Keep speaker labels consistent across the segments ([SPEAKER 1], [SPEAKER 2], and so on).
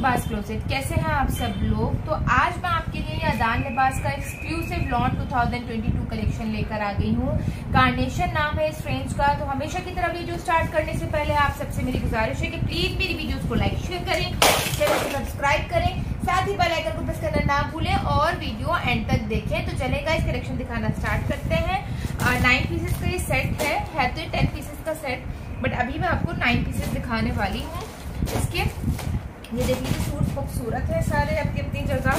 [SPEAKER 1] लिबास क्लोसेट। कैसे हैं आप सब लोग? तो आज मैं आपके लिए अदान लिबास का एक्सक्लूसिव लॉन्च 2022 कलेक्शन लेकर आ गई हूँ। कार्नेशन नाम है इस रेंज का। तो हमेशा की तरह वीडियो स्टार्ट करने से पहले आप सबसे मेरी गुजारिश है कि प्लीज़ मेरी वीडियोस को लाइक शेयर करें चैनल को सब्सक्राइब करें, साथ ही बेल आइकन को प्रेस करना ना भूलें और वीडियो एंड तक देखें। तो चलेगा इस कलेक्शन दिखाना स्टार्ट करते हैं। नाइन पीसेस का ये सेट है है तो टेन पीसेस का सेट बट अभी मैं आपको नाइन पीसेस दिखाने वाली हूँ। इसके ये देखिए सूट खूबसूरत है सारे अपनी अपनी जगह।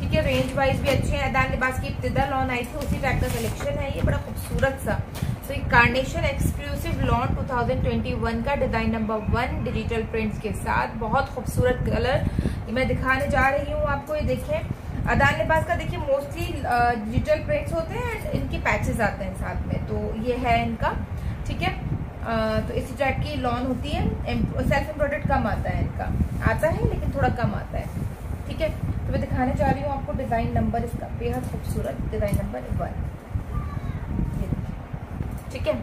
[SPEAKER 1] ठीक है रेंज वाइज भी अच्छे हैं। अदान लिबास की इब्तदा लॉन आई थी, उसी टाइप का कलेक्शन है ये, बड़ा खूबसूरत सा। तो ये कार्नेशन एक्सक्लूसिव लॉन 2021 का design number one digital prints के साथ। बहुत खूबसूरत कलर मैं दिखाने जा रही हूँ आपको, ये देखें। अदान लिबास का देखिए मोस्टली डिजिटल प्रिंट्स होते हैं, इनके पैचेस आते हैं साथ में। तो ये है इनका। ठीक है? तो इसी टाइप की लॉन होती है। सेल्फ एम्ब्रॉयडर्ड कम आता है इनका। आता है, लेकिन थोड़ा कम आता है। ठीक है? तो मैं दिखाने जा रही हूँ आपको डिज़ाइन नंबर इसका। बेहद खूबसूरत डिज़ाइन नंबर वन ठीक है?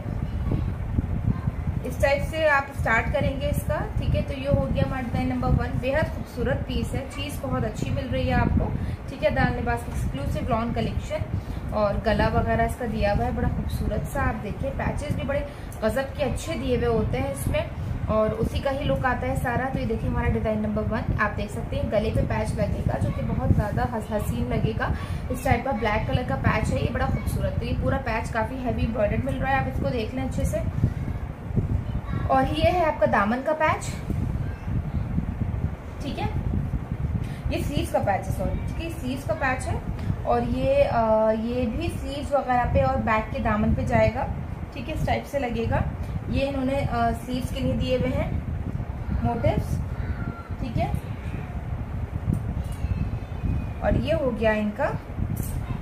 [SPEAKER 1] इस टाइप से आप स्टार्ट करेंगे इसका। ठीक है? तो ये हो गया हमारा डिज़ाइन नंबर वन बेहद खूबसूरत पीस है। चीज़ बहुत अच्छी मिल रही है आपको। ठीक है? दान लिबास एक्सक्लूसिव लॉन कलेक्शन और गला वगैरह इसका दिया हुआ है। बड़ा खूबसूरत सा आप देखिए। पैचेस भी बड़े गजब के अच्छे दिए हुए होते हैं इसमें और उसी का ही लुक आता है सारा। तो ये देखिए हमारा डिज़ाइन नंबर वन आप देख सकते हैं गले पे पैच लगेगा जो कि बहुत ज़्यादा हसीन लगेगा। इस टाइप का ब्लैक कलर का पैच है ये बड़ा खूबसूरत। तो ये पूरा पैच काफ़ी हैवी एम्ब्रॉयडर्ड मिल रहा है आप इसको देख लें अच्छे से। और ये है आपका दामन का पैच ठीक है? ये स्लीव्स का पैच है सॉरी ठीक है स्लीव्स का पैच है और ये आ, ये भी स्लीव्स वगैरह पे और बैक के दामन पे जाएगा। ठीक है, इस टाइप से लगेगा। ये इन्होंने स्लीव्स के लिए दिए हुए हैं मोटिव्स ठीक है? और ये हो गया इनका,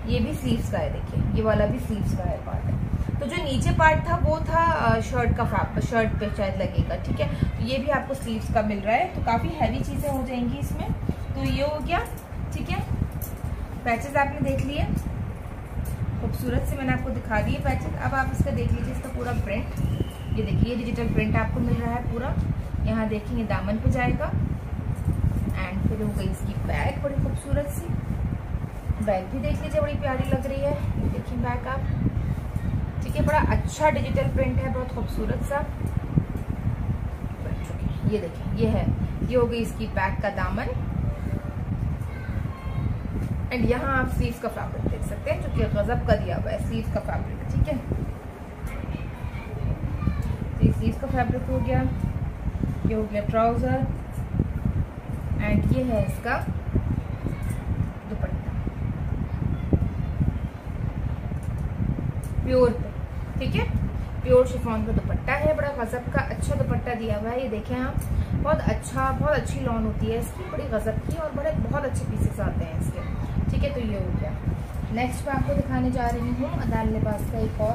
[SPEAKER 1] ये भी स्लीव्स का है, देखिए, ये वाला भी स्लीव्स का है पार्ट है तो जो नीचे पार्ट था, वो था शर्ट का शर्ट पे शायद लगेगा, ठीक है? तो ये भी आपको स्लीव्स का मिल रहा है तो काफ़ी हैवी चीज़ें हो जाएँगी इसमें। तो ये हो गया, ठीक है? पैचेस आपने देख लिए। खूबसूरत से मैंने आपको दिखा दिए पैचेस। अब आप इसका देख लीजिए, इसका पूरा प्रिंट ये देखिए डिजिटल प्रिंट आपको मिल रहा है पूरा। यहाँ देखेंगे दामन पे जाएगा। एंड फिर हो गई इसकी बैग बड़ी खूबसूरत सी। बैग भी देख लीजिए, बड़ी प्यारी लग रही है। ये देखिए बैग आप। ठीक है, बड़ा अच्छा डिजिटल प्रिंट है, बहुत खूबसूरत सा। ये देखिए, ये है। ये हो गई इसकी बैग का दामन। एंड यहाँ आप स्लीव का फैब्रिक देख सकते हैं, जो कि गजब का दिया हुआ है स्लीव का फैब्रिक ठीक है? तो का फैब्रिक हो गया, ये हो गया ट्राउज़र एंड ये है इसका दुपट्टा। प्योर ठीक है? प्योर शिफॉन का दुपट्टा है, बड़ा गजब का अच्छा दुपट्टा दिया हुआ है, ये देखें आप। बहुत अच्छा बहुत अच्छी लॉन होती है इसकी, बड़ी गजब की और बड़े, बहुत अच्छे पीसेस आते हैं इसके। ठीक है तो ये हो गया। नेक्स्ट मैं आपको दिखाने जा रही हूँ अदाल लिबास का एक और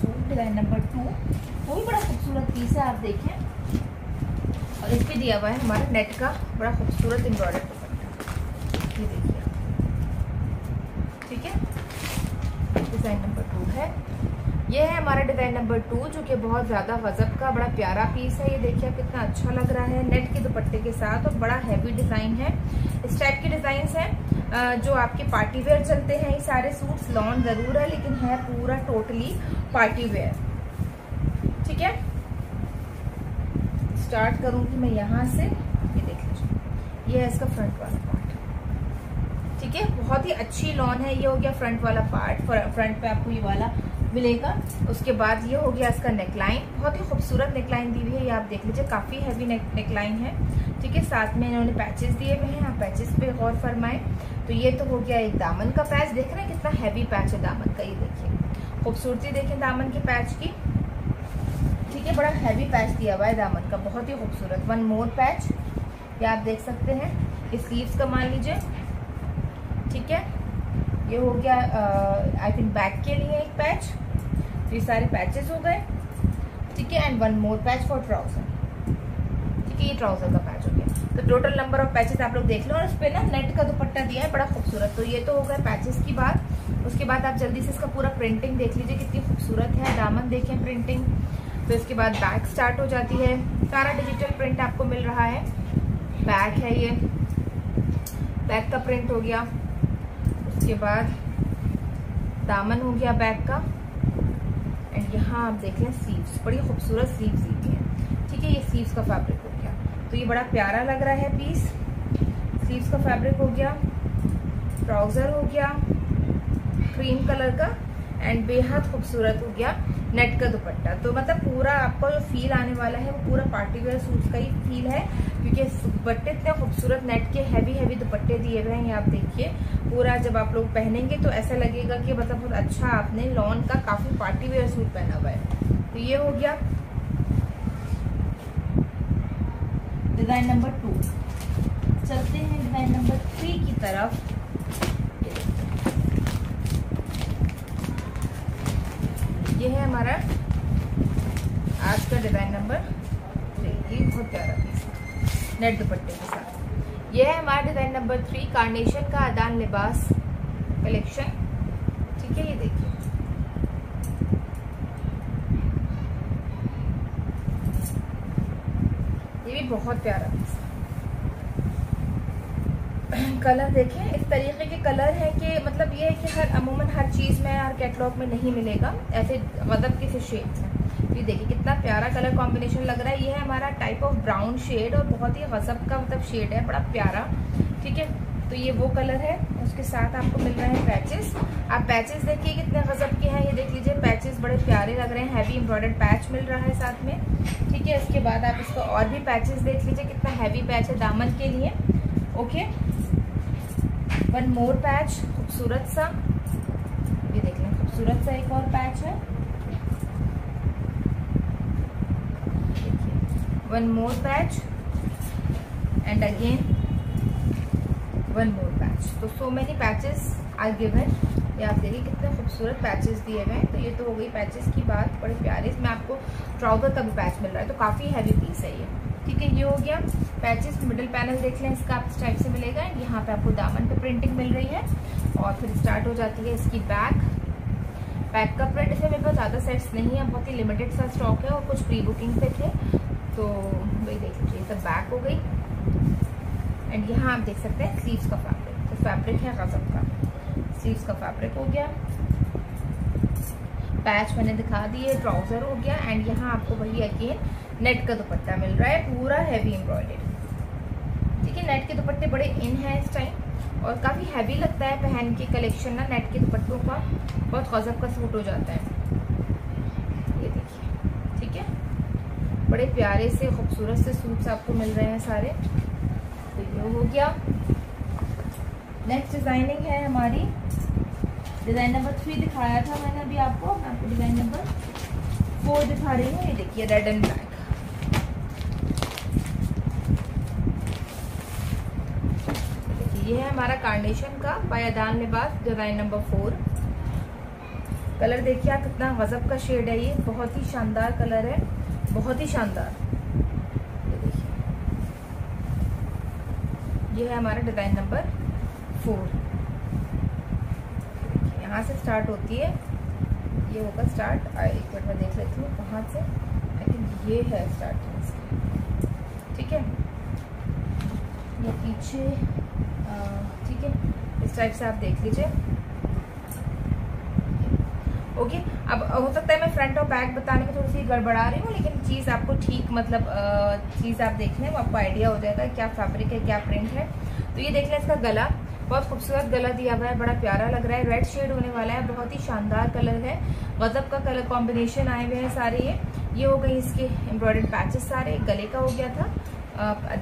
[SPEAKER 1] सूट डिज़ाइन नंबर टू वो भी बड़ा खूबसूरत पीस है, आप देखें। और इस पर दिया हुआ है हमारा नेट का बड़ा खूबसूरत एम्ब्रॉयडर ये देखिए ठीक है? डिज़ाइन नंबर टू है। ये है हमारा डिज़ाइन नंबर टू जो कि बहुत ज़्यादा वज़ब का, बड़ा प्यारा पीस है। ये देखिए आप कितना अच्छा लग रहा है नेट के दुपट्टे के साथ, और बड़ा हैवी डिज़ाइन है। इस टाइप के डिज़ाइन है। जो आपके पार्टी वेयर चलते हैं, ये सारे सूट्स लॉन ज़रूर है, लेकिन है पूरा टोटली पार्टी वेयर ठीक है? स्टार्ट करूँगी मैं यहाँ से, ये देख लीजिए। ये है इसका फ्रंट वाला पार्ट ठीक है? बहुत ही अच्छी लॉन है, ये हो गया फ्रंट वाला पार्ट फ्रंट पे आपको ये वाला मिलेगा। उसके बाद ये हो गया इसका नेकलाइन बहुत ही खूबसूरत नेकलाइन दी हुई है, ये आप देख लीजिए, काफ़ी हैवी नेकलाइन है। ठीक है? साथ में इन्होंने पैचेस दिए हुए हैं, आप पैचेस पे गौर फरमाएँ। तो ये तो हो गया एक दामन का पैच। देख रहे हैं कितना हैवी पैच है दामन का, ये देखिए। खूबसूरती देखें दामन के पैच की। ठीक है, बड़ा हैवी पैच दिया हुआ है दामन का, बहुत ही खूबसूरत। One more patch. ये आप देख सकते हैं स्लीव्स का मान लीजिए। ठीक है, ये हो गया आई थिंक बैक के लिए एक पैच। तो ये सारे पैचेस हो गए। ठीक है and one more patch for trouser ठीक है, ये ट्राउज़र का पैच। तो टोटल नंबर ऑफ़ पैचेस आप लोग देख लो और उस पर ना नेट का दुपट्टा दिया है, बड़ा खूबसूरत। तो ये तो हो गया पैचेस की बात। उसके बाद आप जल्दी से इसका पूरा प्रिंटिंग देख लीजिए, कितनी खूबसूरत है। दामन देखें प्रिंटिंग तो इसके बाद बैक स्टार्ट हो जाती है। सारा डिजिटल प्रिंट आपको मिल रहा है। बैक है ये। बैक का प्रिंट हो गया। उसके बाद दामन हो गया बैक का। एंड यहाँ आप देख लें स्लीव्स बड़ी खूबसूरत स्लीव्स दी हैं। ठीक है, ये स्लीव्स का फैब्रिक तो ये बड़ा प्यारा लग रहा है पीस। स्लीव्स का फैब्रिक हो गया ट्राउज़र हो गया क्रीम कलर का एंड बेहद खूबसूरत हो गया नेट का दुपट्टा। तो मतलब पूरा आपको जो फील आने वाला है, वो पूरा पार्टी वेयर सूट का ही फील है, क्योंकि दुपट्टे, इतने खूबसूरत नेट के हैवी हैवी दुपट्टे दिए हुए हैं ये आप देखिए। पूरा जब आप लोग पहनेंगे तो ऐसा लगेगा कि मतलब बहुत अच्छा आपने लॉन का काफ़ी पार्टी वेयर सूट पहना हुआ है। तो ये हो गया डिज़ाइन नंबर टू। चलते हैं डिज़ाइन नंबर थ्री की तरफ़। ये है हमारा आज का डिज़ाइन नंबर थ्री। ये बहुत प्यारा पीस नेट दुपट्टे के साथ। ये है हमारा डिज़ाइन नंबर थ्री कार्नेशन का आदान लिबास कलेक्शन ठीक है, ये देखिए ये भी बहुत प्यारा कलर देखें, इस तरीके के कलर है कि मतलब ये है कि हर, अमूमन हर चीज़ में हर कैटलॉग में नहीं मिलेगा, ऐसे गजब के से। शेड्स हैं ये देखिए, कितना प्यारा कलर कॉम्बिनेशन लग रहा है। ये है हमारा टाइप ऑफ़ ब्राउन शेड और बहुत ही गजब का मतलब शेड है, बड़ा प्यारा। ठीक है? तो ये वो कलर है, उसके साथ आपको मिल रहे हैं पैचेस आप पैचेस देखिए कितने गजब के हैं, ये देख लीजिए बड़े प्यारे लग रहे हैं हैवी एम्ब्रॉयडर्ड पैच मिल रहा है साथ में। ठीक है, इसके बाद आप इसको और भी पैचेस देख लीजिए, कितना हैवी पैच है दामन के लिए। ओके वन मोर पैच खूबसूरत सा। ये देख लें, खूबसूरत सा एक और पैच है। One more patch and again one more patch तो so many patches are given ये आप देखिए कितने खूबसूरत पैचेस दिए हुए हैं। तो ये तो हो गई पैचेस की बात, बड़े प्यारे। इसमें आपको ट्राउज़र का भी पैच मिल रहा है तो काफ़ी हैवी पीस है ये। ठीक है, ये हो गया पैचेस मिडिल पैनल देख लें, इसका आप इस टाइप से मिलेगा। यहाँ पे आपको दामन पे प्रिंटिंग मिल रही है और फिर स्टार्ट हो जाती है इसकी बैक बैक का प्रिंट इसमें मेरे पास ज़्यादा सेट्स नहीं है, बहुत ही लिमिटेड सा स्टॉक है और कुछ प्री बुकिंग पे थे। तो वही देख लीजिए सब बैक हो गई। एंड यहाँ आप देख सकते हैं स्लीव्स का फैब्रिक तो फैब्रिक है गजब का। स्लीव्स का फैब्रिक हो गया। पैच मैंने दिखा दिए ट्राउज़र हो गया एंड यहाँ आपको वही अगेन नेट का दुपट्टा मिल रहा है, पूरा हैवी एम्ब्रॉयडेड ठीक है नेट के दुपट्टे बड़े इन है इस टाइम और काफ़ी हैवी लगता है पहन के कलेक्शन ना नेट के दुपट्टों का, बहुत गजब का सूट हो जाता है। ये देखिए, ठीक है? बड़े प्यारे से, खूबसूरत से सूट्स आपको मिल रहे हैं सारे। तो ये हो गया। नेक्स्ट डिज़ाइनिंग है हमारी। डिज़ाइन नंबर थ्री दिखाया था मैंने अभी आपको। मैं आपको डिज़ाइन नंबर फोर दिखा रही हूँ। ये देखिए रेड एंड ब्लैक ये है हमारा कार्नेशन का बायादान लिबास डिज़ाइन नंबर फोर कलर देखिए आप कितना गजब का शेड है ये। बहुत ही शानदार कलर है। बहुत ही शानदार। ये है हमारा डिज़ाइन नंबर फोर यहाँ से स्टार्ट होती है? ये होगा स्टार्ट आई एक मिनट में देख लेती हूँ कहाँ से. आई थिंक ये है स्टार्टिंग ठीक है? ये पीछे ठीक है? इस टाइप से आप देख लीजिए. ओके अब हो सकता है मैं फ्रंट और बैक बताने में थोड़ी सी गड़बड़ा रही हूँ, लेकिन चीज़ आपको ठीक मतलब चीज़ आप देख लें आपको आइडिया हो जाएगा क्या फैब्रिक है, क्या प्रिंट है. तो ये देख लें इसका गला. बहुत खूबसूरत गला दिया हुआ है, बड़ा प्यारा लग रहा है। रेड शेड होने वाला है, बहुत ही शानदार कलर है। गजब का कलर कॉम्बिनेशन आए हुए हैं सारे ये। ये हो गई इसके एम्ब्रॉयडर्ड पैचेस सारे। गले का हो गया था।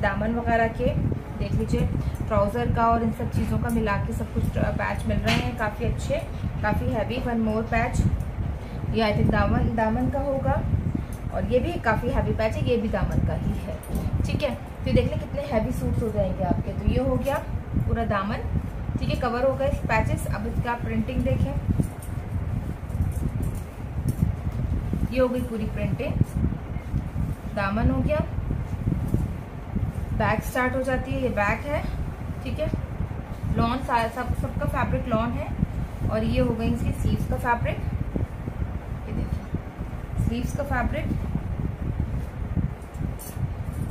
[SPEAKER 1] दामन वगैरह के, देख लीजिए ट्राउज़र का और इन सब चीज़ों का मिला के सब कुछ पैच मिल रहे हैं। काफ़ी अच्छे, काफ़ी हैवी वन मोर पैच ये आई थिंक दामन दामन का होगा। और ये भी काफ़ी हैवी पैच है, ये भी दामन का ही है। ठीक है तो देख लें कितने हैवी सूट्स हो जाएँगे आपके। तो ये हो गया पूरा दामन। ठीक है कवर हो गए पैचेस अब इसका प्रिंटिंग देखें। ये हो गई पूरी प्रिंटिंग दामन हो गया। बैक स्टार्ट हो जाती है। ये बैक है। ठीक है? लॉन सब, सबका फैब्रिक लॉन है। और ये हो गई इसकी स्लीव्स का फैब्रिक ये देखिए स्लीव्स का फैब्रिक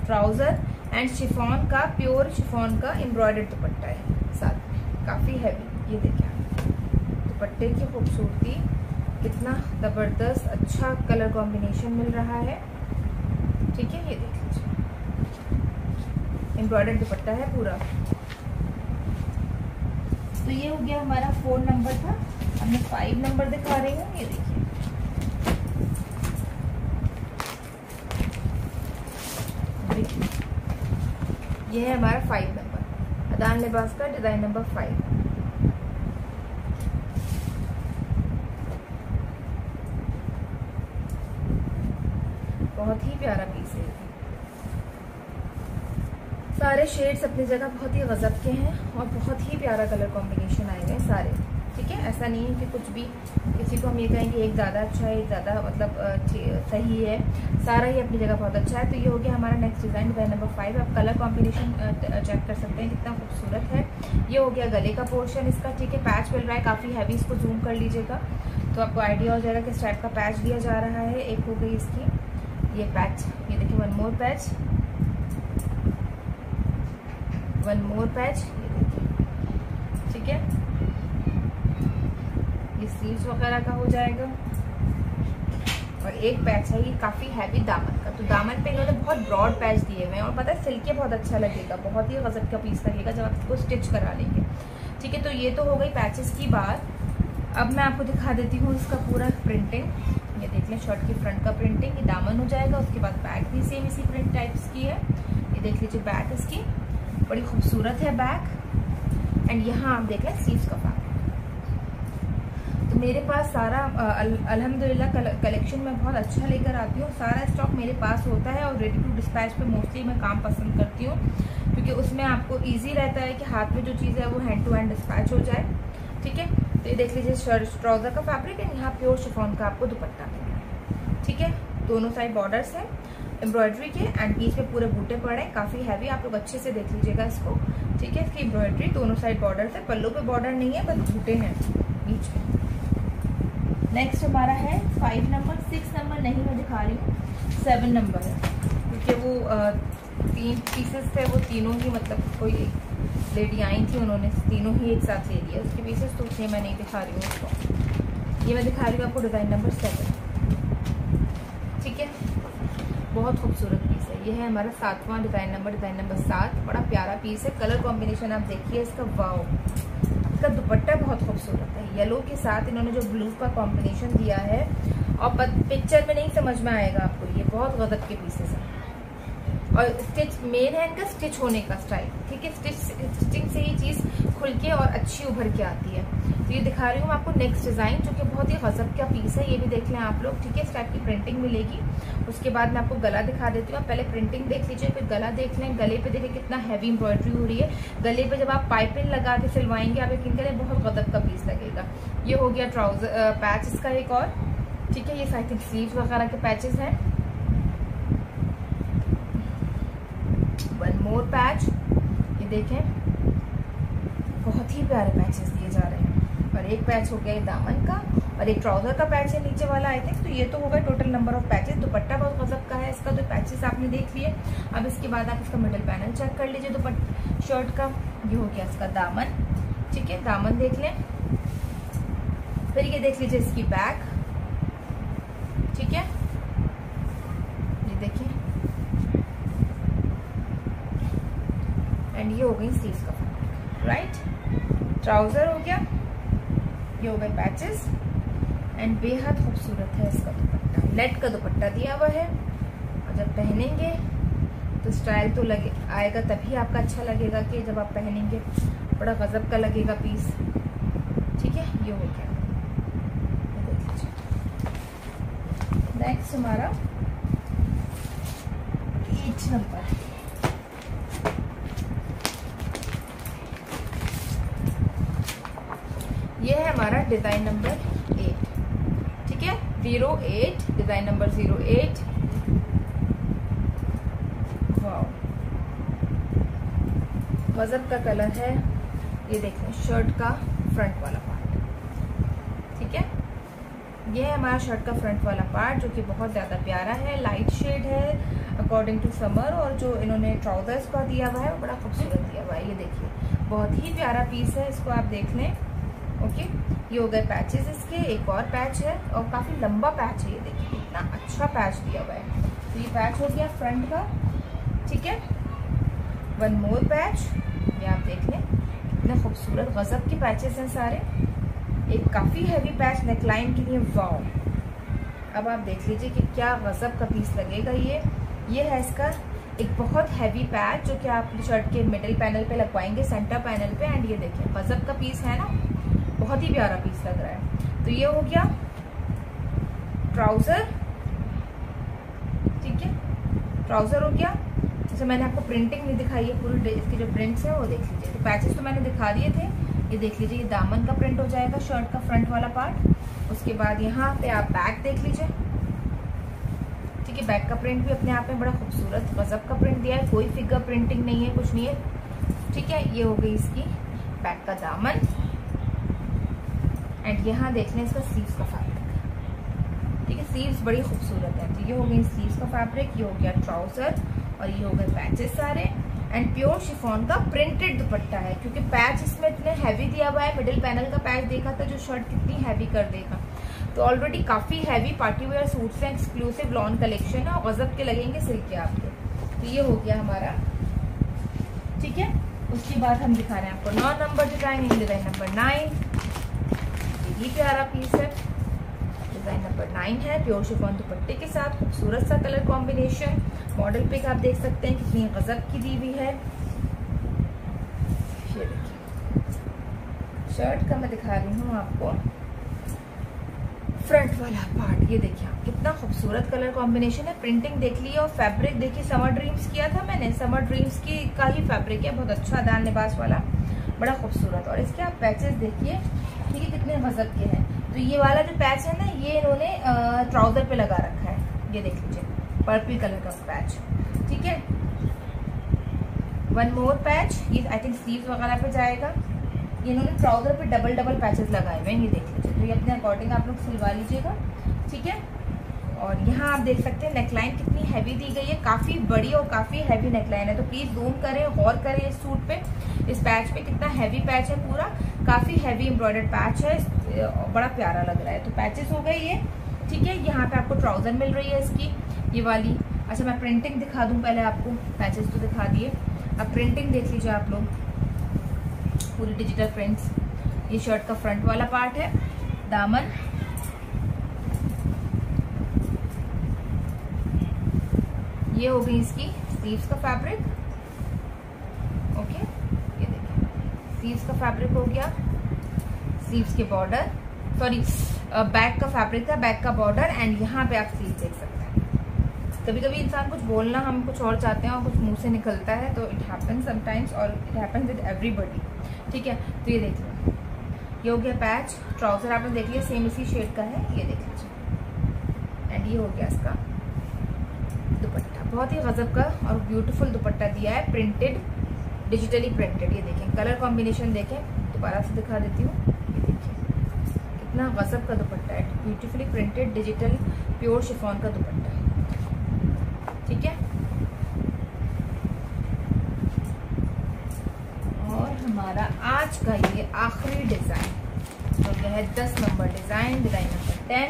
[SPEAKER 1] ट्राउज़र एंड शिफॉन का प्योर शिफॉन का एम्ब्रॉयडर्ड दुपट्टा है साथ में। काफ़ी हैवी ये देखिए दुपट्टे की खूबसूरती, कितना ज़बरदस्त अच्छा कलर कॉम्बिनेशन मिल रहा है। ठीक है, ये देख लीजिए। एम्ब्रॉयडर्ड दुपट्टा है पूरा। तो ये हो गया हमारा फोर नंबर था। अब मैं फाइव नंबर दिखा रही हूँ, ये देखिए। ये है हमारा फाइव नंबर अदान लिबास का डिज़ाइन नंबर फाइव बहुत ही प्यारा पीस है सारे शेड्स अपनी जगह बहुत ही गजब के हैं और बहुत ही प्यारा कलर कॉम्बिनेशन आए हैं सारे. ठीक है? ऐसा नहीं है कि कुछ भी किसी को हम ये कहेंगे एक ज़्यादा अच्छा है, एक ज़्यादा मतलब सही है। सारा ही अपनी जगह बहुत अच्छा है। तो ये हो गया हमारा next design design number five आप कलर कॉम्बिनेशन चेक कर सकते हैं कितना खूबसूरत है। ये हो गया गले का पोर्शन इसका, ठीक है? पैच मिल रहा है, काफ़ी हैवी इसको जूम कर लीजिएगा। तो आपको आइडिया हो जाएगा किस टाइप का पैच दिया जा रहा है। एक हो गई इसकी, ये पैच ये देखिए one more patch one more patch ठीक है? स्लीव्स वगैरह का हो जाएगा। और एक पैच है, ये काफ़ी हैवी दामन का। तो दामन पे इन्होंने बहुत ब्रॉड पैच दिए हुए हैं और पता है सिल्के बहुत अच्छा लगेगा, बहुत ही गजब का पीस लगेगा जब आप इसको स्टिच करा लेंगे। ठीक है तो ये तो हो गई पैचेस की बात। अब मैं आपको दिखा देती हूँ इसका पूरा प्रिंटिंग ये देख लें शर्ट की फ्रंट का प्रिंटिंग ये दामन हो जाएगा, उसके बाद बैक भी सेम इसी प्रिंट टाइप्स की है। ये देख लीजिए बैक इसकी, बड़ी खूबसूरत है बैक एंड यहाँ आप देख लें स्लीव्स का बैक मेरे पास सारा अल्हम्दुलिल्लाह कलेक्शन में बहुत अच्छा लेकर आती हूँ। सारा स्टॉक मेरे पास होता है और रेडी टू डिस्पैच पे मोस्टली मैं काम पसंद करती हूँ। क्योंकि उसमें आपको इजी रहता है कि हाथ में जो चीज़ है वो हैंड टू हैंड डिस्पैच हो जाए। ठीक है? तो ये देख लीजिए शर्ट ट्राउज़र का फैब्रिक है। यहाँ प्योर शिफॉन का आपको दुपट्टा मिलेगा ठीक है? दोनों साइड बॉर्डर्स है एम्ब्रॉयडरी के एंड बीच में पूरे बूटे पड़े हैं। काफ़ी हैवी आप लोग अच्छे से देख लीजिएगा इसको। ठीक है? इसकी एम्ब्रॉयडरी दोनों साइड बॉर्डर है। पल्लों पे बॉर्डर नहीं है बस बूटे हैं बीच में। नेक्स्ट हमारा है फाइव नंबर सिक्स नंबर नहीं मैं दिखा रही हूँ सेवन नंबर है। क्योंकि वो तीन पीसेस थे, वो तीनों ही मतलब कोई लेडी आई थी, उन्होंने तीनों ही एक साथ ले लिया उसके पीसेस तो उसलिए मैं नहीं दिखा रही हूँ उसको। ये मैं दिखा रही हूँ आपको डिज़ाइन नंबर सेवन ठीक है? बहुत खूबसूरत पीस है। ये है हमारा सातवां डिज़ाइन नंबर डिज़ाइन नंबर सात। बड़ा प्यारा पीस है। कलर कॉम्बिनेशन आप देखिए इसका वाओ इसका दुपट्टा बहुत खूबसूरत है। येलो के साथ इन्होंने जो ब्लू का कॉम्बिनेशन दिया है, और पिक्चर में नहीं समझ में आएगा आपको, ये बहुत गजब के पीसेस हैं। और स्टिच मेन है इनका स्टिच होने का स्टाइल ठीक है? स्टिच स्टिचिंग से ही चीज़ खुल के और अच्छी उभर के आती है। तो ये दिखा रही हूँ आपको नेक्स्ट डिज़ाइन जो कि बहुत ही गजब का पीस है, ये भी देख लें आप लोग, ठीक है? इस टाइप की प्रिंटिंग मिलेगी। उसके बाद मैं आपको गला दिखा देती हूँ। आप पहले प्रिंटिंग देख लीजिए, फिर गला देख लें। गले पे देखिए कितना हैवी एम्ब्रॉयडरी हो रही है। गले पे जब आप पाइपिंग लगा के सिलवाएँगे, आप यकीन करें, बहुत गजब का पीस लगेगा। ये हो गया ट्राउज़र पैच इसका एक और, ठीक है? ये थिंक स्लीव वगैरह के पैचेस हैं। वन मोर पैच ये देखें, बहुत ही प्यारे पैचेस दिए जा रहे हैं। और एक पैच हो गया दामन का और एक ट्राउज़र का पैच है नीचे वाला आई थिंक तो ये तो होगा total number of patches dupatta बहुत गजब का है इसका तो पैचेस आपने देख लिए। अब इसके बाद आप इसका मिडल पैनल चेक कर लीजिए दुपट्टा शर्ट का। ये हो गया इसका दामन। ठीक है, दामन देख लें। फिर ये देख लीजिए इसकी बैक ठीक है? ये देखिए। एंड ये हो गई स्लीव का। राइट ट्राउज़र हो गया। ये हो गए पैचेस एंड बेहद खूबसूरत है इसका दुपट्टा। लेट का दुपट्टा दिया हुआ है। और जब पहनेंगे तो स्टाइल तो लगे, आएगा तभी आपका अच्छा लगेगा कि जब आप पहनेंगे, बड़ा गजब का लगेगा पीस ठीक है? ये हो गया। नेक्स्ट हमारा एच नंबर ये है हमारा डिज़ाइन नंबर एट ठीक है? Zero eight design number zero eight गजब का कलर है, ये देखें शर्ट का फ्रंट वाला पार्ट ठीक है? ये है हमारा शर्ट का फ्रंट वाला पार्ट जो कि बहुत ज़्यादा प्यारा है लाइट शेड है अकॉर्डिंग टू समर और जो इन्होंने ट्राउजर्स का दिया हुआ है, वो बड़ा खूबसूरत दिया हुआ है। ये देखिए, बहुत ही प्यारा पीस है, इसको आप देख लें। ओके ये हो गए पैचेस इसके, एक और पैच है और काफ़ी लंबा पैच है ये देखिए इतना अच्छा पैच दिया हुआ है। तो ये पैच हो गया फ्रंट का, ठीक है? वन मोर पैच ये आप देख लें। इतने खूबसूरत गज़ब के पैचेस हैं सारे। एक काफ़ी हैवी पैच नेकलाइन के लिए वाओ अब आप देख लीजिए कि क्या गज़ब का पीस लगेगा ये। ये है इसका एक बहुत हैवी पैच जो कि आप शर्ट के मिडिल पैनल पे लगवाएँगे सेंटर पैनल पे। एंड ये देखिए, गज़ब का पीस है ना। बहुत ही प्यारा पीस लग रहा है। तो ये हो गया ट्राउज़र ठीक है? ट्राउज़र हो गया। जैसे मैंने आपको प्रिंटिंग नहीं दिखाई है, पूरी इसकी जो प्रिंट्स है, वो देख लीजिए। तो पैचेस तो मैंने दिखा दिए थे। ये देख लीजिए, ये दामन का प्रिंट हो जाएगा शर्ट का फ्रंट वाला पार्ट उसके बाद यहाँ पे आप बैक देख लीजिए। ठीक है बैक का प्रिंट भी अपने आप में बड़ा खूबसूरत गजब का प्रिंट दिया है। कोई फिगर प्रिंटिंग नहीं है, कुछ नहीं है। ठीक है, ये हो गई इसकी बैक का दामन। एंड यहाँ देख लें इसका सीव्स का फैब्रिक ठीक है सीव्स बड़ी खूबसूरत है। तो ये हो गई सीव्स का फैब्रिक ये हो गया ट्राउज़र और ये हो गए पैचेस सारे। एंड प्योर शिफॉन का प्रिंटेड दुपट्टा है, क्योंकि पैच इसमें इतने हैवी दिया हुआ है मिडिल पैनल का पैच देखा था, जो शर्ट कितनी हैवी कर देगा। तो ऑलरेडी काफ़ी हैवी पार्टी वेयर सूट्स हैं एक्सक्लूसिव लॉन कलेक्शन है गजब के लगेंगे सिल्क के आपके। तो ये हो गया हमारा। ठीक है, उसके बाद हम दिखा रहे हैं आपको। नौ number design design number nine ये प्यारा पीस है। डिज़ाइन नंबर नाइन है प्योर शिफॉन दुपट्टे के साथ खूबसूरत सा colour combination model pick up देख सकते हैं, कितनी गजब की दी हुई है। शर्ट का मैं दिखा रही हूँ आपको। फ्रंट वाला पार्ट ये देखिए आप, कितना खूबसूरत कलर कॉम्बिनेशन है। प्रिंटिंग देख ली और फैब्रिक देखिए समर ड्रीम्स किया था मैंने। समर ड्रीम्स की, का ही फैब्रिक है, बहुत अच्छा दान लिबास वाला। बड़ा खूबसूरत। और इसके आप पैचेस देखिए। है कितने वज़न के हैं। तो ये वाला जो पैच है ना, ये इन्होंने ट्राउज़र पे लगा रखा है। ये देख लीजिए पर्पल कलर का पैच ठीक है? वन मोर पैच ये आई थिंक स्लीव वगैरह पे जाएगा। ये इन्होंने ट्राउज़र पे डबल डबल पैचेस लगाए हुए हैं, ये देख लीजिए। तो ये अपने अकॉर्डिंग आप लोग सिलवा लीजिएगा। ठीक है? और यहाँ आप देख सकते हैं नेकलाइन कितनी हैवी दी गई है। काफ़ी बड़ी और काफ़ी हैवी नेकलाइन है। तो प्लीज़ जूम करें, गौर करें इस सूट पे। इस पैच पे कितना हैवी पैच है पूरा। काफ़ी हैवी एम्ब्रॉयडर्ड पैच है। बड़ा प्यारा लग रहा है। तो पैचेस हो गए ये। ठीक है, यहाँ पे आपको ट्राउज़र मिल रही है इसकी। ये वाली। अच्छा मैं प्रिंटिंग दिखा दूँ पहले आपको। पैचेस तो दिखा दिए। अब प्रिंटिंग देख लीजिए आप लोग। पूरी डिजिटल प्रिंट्स ये शर्ट का फ्रंट वाला पार्ट है। दामन। ये हो गई इसकी स्लीव्स का फैब्रिक ओके ये देखिए. स्लीव्स का फैब्रिक हो गया. स्लीव्स के बॉर्डर सॉरी बैक का फैब्रिक था बैक का बॉर्डर एंड यहाँ पे आप स्लीव देख सकते हैं. कभी कभी इंसान कुछ बोलना हम कुछ और चाहते हैं और कुछ मुँह से निकलता है तो इट हैपन समटाइम्स और इट हैपन विद एवरीबडी ठीक है तो ये देख लीजिए ये हो गया पैच ट्राउज़र आपने देख लिया सेम इसी शेड का है. ये देख लीजिए. एंड ये हो गया इसका बहुत ही गजब का और ब्यूटीफुल दुपट्टा दिया है प्रिंटेड डिजिटली प्रिंटेड ये देखें। कलर कॉम्बिनेशन देखें, दोबारा से दिखा देती हूँ। कितना गजब का दुपट्टा है। Beautifully printed digital pure chiffon का दुपट्टा है। ठीक है? और हमारा आज का ये आखिरी डिज़ाइन जो यह है दस number design design number ten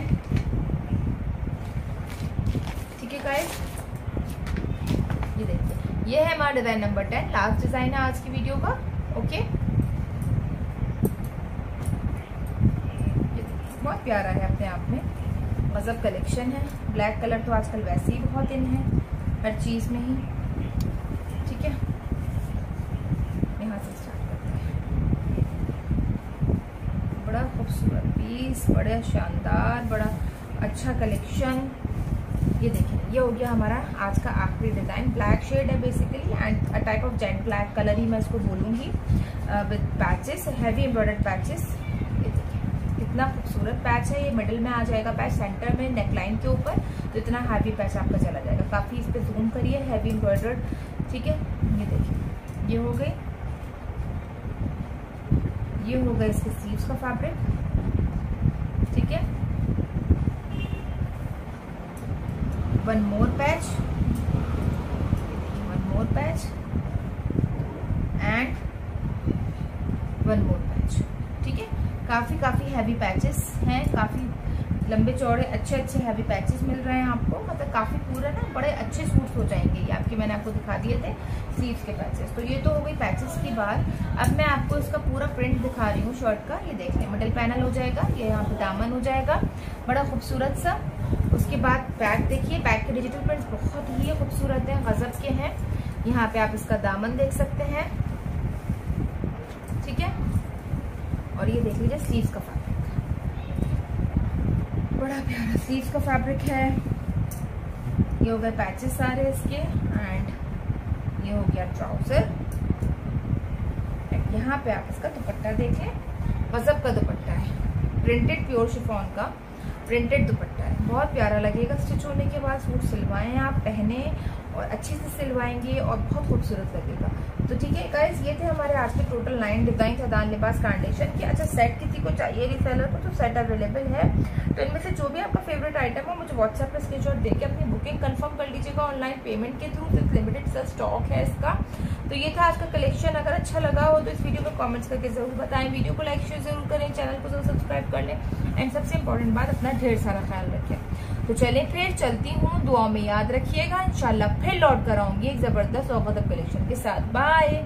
[SPEAKER 1] ठीक है गाइस ये देखिए ये है हमारा design number ten last design है आज की वीडियो का ओके बहुत प्यारा है अपने आप में। मज़हब कलेक्शन है। ब्लैक कलर तो आजकल वैसे ही बहुत इन है, हर चीज़ में ही। ठीक है? यहाँ से स्टार्ट करते हैं। बड़ा खूबसूरत पीस बड़ा शानदार, बड़ा अच्छा कलेक्शन ये देखिए ये हो गया हमारा आज का आखिरी डिज़ाइन ब्लैक शेड है basically and a type of gent black colour ही मैं इसको बोलूँगी with patches heavy embroidered patches इतना खूबसूरत पैच है, ये मिडिल में आ जाएगा पैच सेंटर में नेकलाइन के ऊपर तो इतना हैवी पैच आपका चला जाएगा। काफ़ी इस पर जूम करिए हैवी एम्ब्रॉयडर्ड ठीक है? ये देखिए, ये हो गई, ये हो गया इसके स्लीव्स का फैब्रिक ठीक है one more patch one more patch and one more patch ठीक है? काफ़ी काफ़ी हैवी पैचेस हैं, काफ़ी लंबे चौड़े, अच्छे अच्छे हैवी पैचेस मिल रहे हैं आपको। मतलब काफ़ी पूरा ना, बड़े अच्छे सूट्स हो जाएँगे ये आपके, मैंने आपको दिखा दिए थे स्लीव्स के पैचेस तो ये तो हो गई पैचेस की बात। अब मैं आपको इसका पूरा प्रिंट दिखा रही हूँ शर्ट का। ये देख लें मिडल पैनल हो जाएगा, ये यहाँ पे दामन हो जाएगा। बड़ा खूबसूरत सा उसके बाद बैक देखिए बैक के डिजिटल प्रिंट बहुत ही खूबसूरत है, गजब के हैं। यहाँ पे आप इसका दामन देख सकते हैं। ठीक है? और ये देख लीजिए स्लीव्स का फैब्रिक बड़ा प्यारा स्लीव का फैब्रिक है। ये हो गए पैचेस सारे इसके एंड ये हो गया ट्राउज़र यहाँ पे आप इसका दुपट्टा देखें। वजब का दुपट्टा है। प्रिंटेड प्योर शिफॉन का। प्रिंटेड दुपट्टा है। बहुत प्यारा लगेगा। स्टिच होने के बाद सूट सिलवाएँ आप, पहने और अच्छे से सिलवाएँगे और बहुत खूबसूरत लगेगा। तो ठीक है गाइज़ ये थे हमारे आज के टोटल नाइन डिज़ाइन था दान लिबास कार्डेशन की। अच्छा सेट किसी को चाहिए रिसेलर को तो सेट अवेलेबल है। तो इनमें से जो भी आपका फेवरेट आइटम है, मुझे व्हाट्सएप पर स्क्रीनशॉट देके अपनी बुकिंग कन्फर्म कर लीजिएगा। ऑनलाइन पेमेंट के थ्रू लिमिटेड सा स्टॉक है इसका। तो ये था आज का कलेक्शन अगर अच्छा लगा हो तो इस वीडियो को कमेंट्स करके ज़रूर बताएँ। वीडियो को लाइक शेयर ज़रूर करें चैनल को ज़रूर सब्सक्राइब कर लें। एंड सबसे इम्पोर्टेंट बात, अपना ढेर सारा ख्याल रखें। तो चले फिर चलती हूँ। दुआ में याद रखिएगा। इंशाल्लाह फिर लौट कर आऊँगी एक ज़बरदस्त और कलेक्शन के साथ। बाय